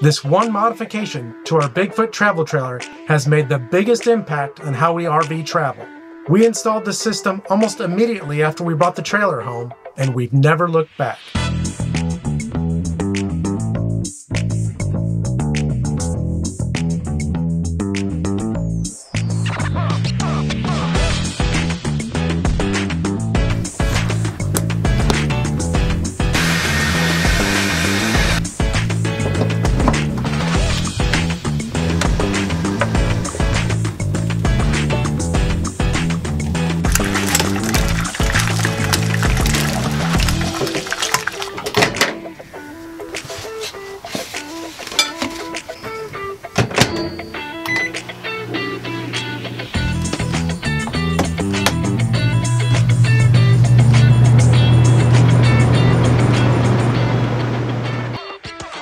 This one modification to our Bigfoot travel trailer has made the biggest impact on how we RV travel. We installed the system almost immediately after we brought the trailer home, and we've never looked back.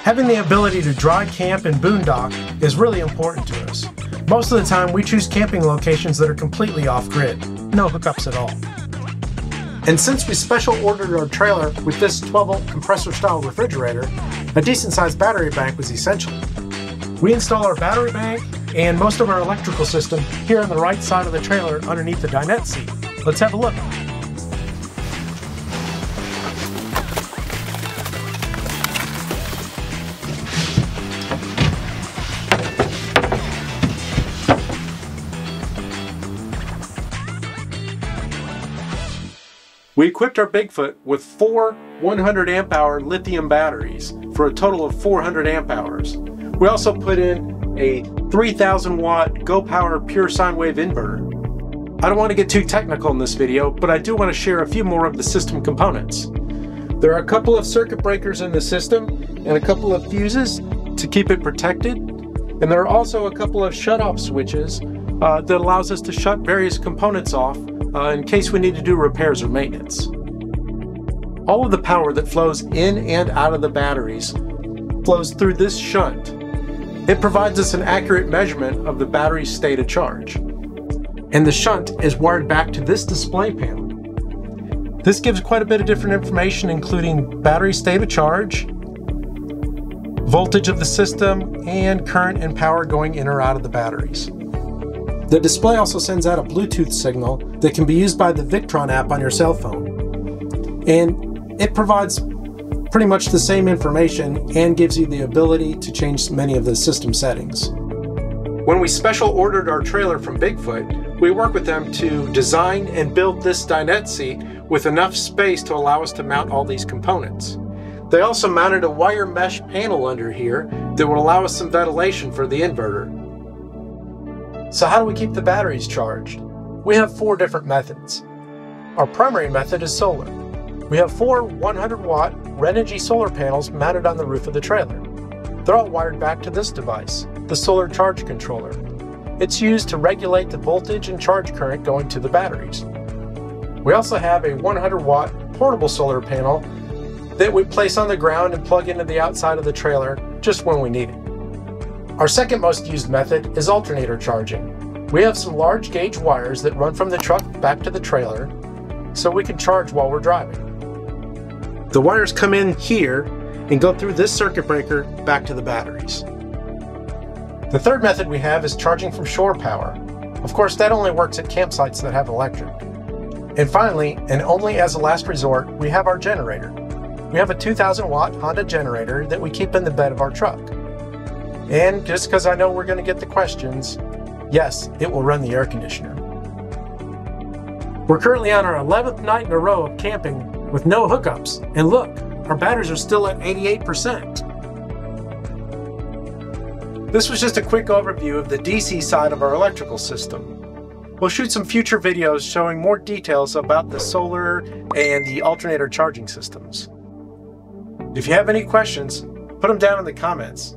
Having the ability to dry camp and boondock is really important to us. Most of the time, we choose camping locations that are completely off grid, no hookups at all. And since we special ordered our trailer with this 12 volt compressor style refrigerator, a decent sized battery bank was essential. We install our battery bank and most of our electrical system here on the right side of the trailer underneath the dinette seat. Let's have a look. We equipped our Bigfoot with four 100 amp hour lithium batteries for a total of 400 amp hours. We also put in a 3000 watt Go Power pure sine wave inverter. I don't want to get too technical in this video, but I do want to share a few more of the system components. There are a couple of circuit breakers in the system and a couple of fuses to keep it protected. And there are also a couple of shut-off switches uh, that allows us to shut various components off uh, in case we need to do repairs or maintenance. All of the power that flows in and out of the batteries flows through this shunt. It provides us an accurate measurement of the battery's state of charge. And the shunt is wired back to this display panel. This gives quite a bit of different information including battery state of charge, voltage of the system, and current and power going in or out of the batteries. The display also sends out a Bluetooth signal that can be used by the Victron app on your cell phone. And it provides pretty much the same information and gives you the ability to change many of the system settings. When we special ordered our trailer from Bigfoot, we worked with them to design and build this dinette seat with enough space to allow us to mount all these components. They also mounted a wire mesh panel under here that would allow us some ventilation for the inverter. So how do we keep the batteries charged? We have four different methods. Our primary method is solar. We have four 100 watt Renogy solar panels mounted on the roof of the trailer. They're all wired back to this device, the solar charge controller. It's used to regulate the voltage and charge current going to the batteries. We also have a 100 watt portable solar panel that we place on the ground and plug into the outside of the trailer just when we need it. Our second most used method is alternator charging. We have some large gauge wires that run from the truck back to the trailer so we can charge while we're driving. The wires come in here and go through this circuit breaker back to the batteries. The third method we have is charging from shore power. Of course, that only works at campsites that have electric. And finally, and only as a last resort, we have our generator. We have a 2000 watt Honda generator that we keep in the bed of our truck. And just because I know we're going to get the questions, yes, it will run the air conditioner. We're currently on our 11th night in a row of camping with no hookups. And look, our batteries are still at 88%. This was just a quick overview of the DC side of our electrical system. We'll shoot some future videos showing more details about the solar and the alternator charging systems. If you have any questions, put them down in the comments.